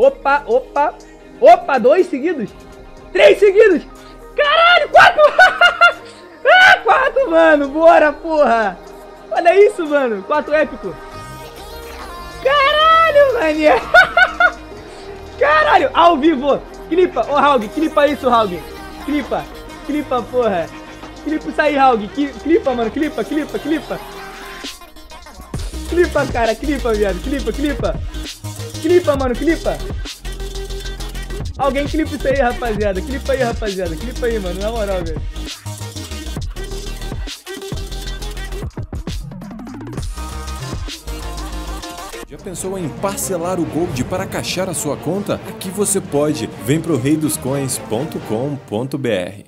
Opa, opa. Opa, dois seguidos. Três seguidos. Caralho, quatro. ah, quatro, mano. Bora, porra. Olha isso, mano. Quatro épico. Caralho, mané. Caralho, ao vivo. Clipa, ô, oh, Haug, clipa isso, Haug. Clipa, clipa, porra. Clipa isso aí, Haug. Clipa, mano, clipa, clipa, clipa. Clipa, cara, clipa, viado. Clipa, clipa. Clipa, mano, clipa. Alguém clipa isso aí, rapaziada. Clipa aí, rapaziada. Clipa aí, mano. Na moral, velho. Já pensou em parcelar o Gold para caixar a sua conta? Aqui você pode. Vem pro reidoscoins.com.br.